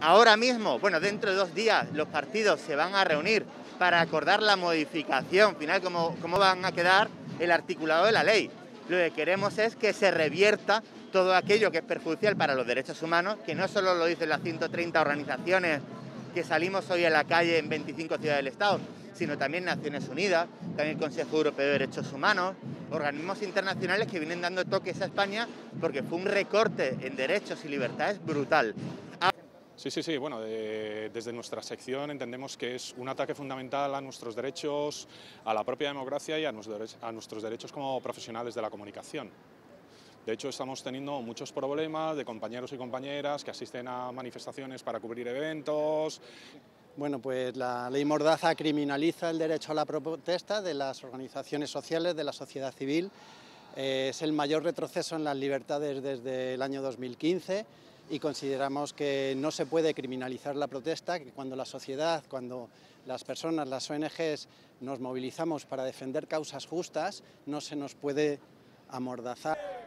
Ahora mismo, bueno, dentro de dos días los partidos se van a reunir para acordar la modificación final, cómo, cómo van a quedar el articulado de la ley. Lo que queremos es que se revierta todo aquello que es perjudicial para los derechos humanos, que no solo lo dicen las 130 organizaciones que salimos hoy a la calle en 25 ciudades del Estado, sino también Naciones Unidas, también el Consejo Europeo de Derechos Humanos, organismos internacionales que vienen dando toques a España porque fue un recorte en derechos y libertades brutal. Sí, sí, sí. Bueno, desde nuestra sección entendemos que es un ataque fundamental a nuestros derechos, a la propia democracia y a nuestros derechos como profesionales de la comunicación. De hecho, estamos teniendo muchos problemas de compañeros y compañeras que asisten a manifestaciones para cubrir eventos. Bueno, pues la ley Mordaza criminaliza el derecho a la protesta de las organizaciones sociales, de la sociedad civil. Eh, es el mayor retroceso en las libertades desde el año 2015 y consideramos que no se puede criminalizar la protesta, que cuando la sociedad, cuando las personas, las ONGs nos movilizamos para defender causas justas, no se nos puede amordazar.